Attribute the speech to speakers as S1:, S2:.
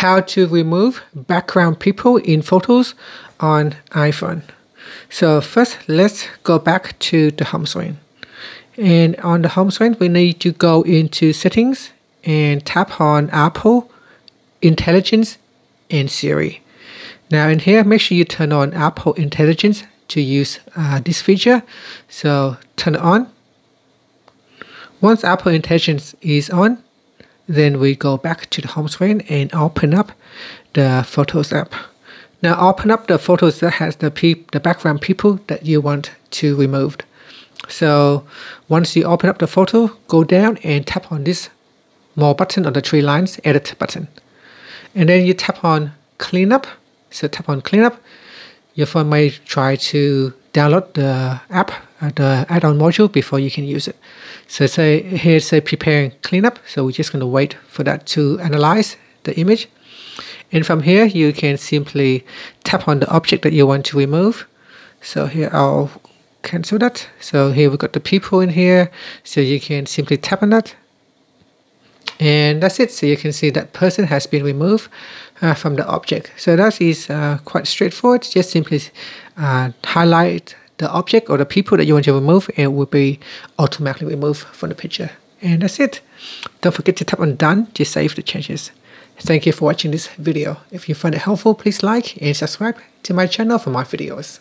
S1: how to remove background people in photos on iPhone. So first, let's go back to the home screen. And on the home screen, we need to go into settings and tap on Apple, Intelligence, and Siri. Now in here, make sure you turn on Apple Intelligence to use uh, this feature. So turn it on. Once Apple Intelligence is on, then we go back to the home screen and open up the Photos app. Now open up the photos that has the the background people that you want to remove. So once you open up the photo, go down and tap on this more button on the three lines, edit button. And then you tap on cleanup. So tap on cleanup. Your phone may try to download the app, the add-on module before you can use it. So say here say preparing cleanup. So we're just going to wait for that to analyze the image. And from here, you can simply tap on the object that you want to remove. So here I'll cancel that. So here we've got the people in here. So you can simply tap on that. And that's it. So you can see that person has been removed uh, from the object. So that is uh, quite straightforward. Just simply uh, highlight the object or the people that you want to remove and it will be automatically removed from the picture. And that's it. Don't forget to tap on done to save the changes. Thank you for watching this video. If you find it helpful, please like and subscribe to my channel for more videos.